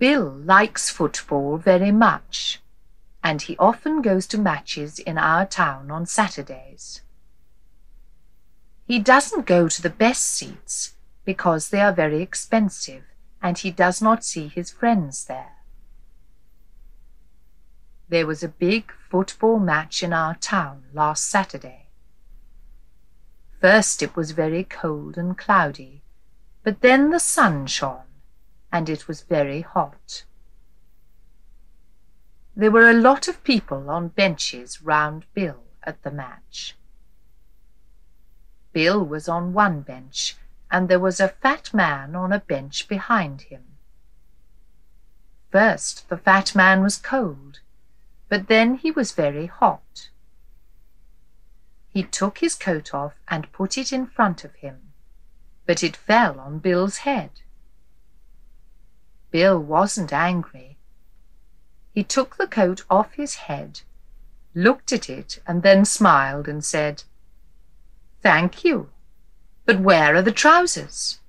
Bill likes football very much, and he often goes to matches in our town on Saturdays. He doesn't go to the best seats because they are very expensive and he does not see his friends there. There was a big football match in our town last Saturday. First it was very cold and cloudy, but then the sun shone and it was very hot. There were a lot of people on benches round Bill at the match. Bill was on one bench and there was a fat man on a bench behind him. First the fat man was cold, but then he was very hot. He took his coat off and put it in front of him, but it fell on Bill's head. Bill wasn't angry. He took the coat off his head, looked at it, and then smiled and said, Thank you. But where are the trousers?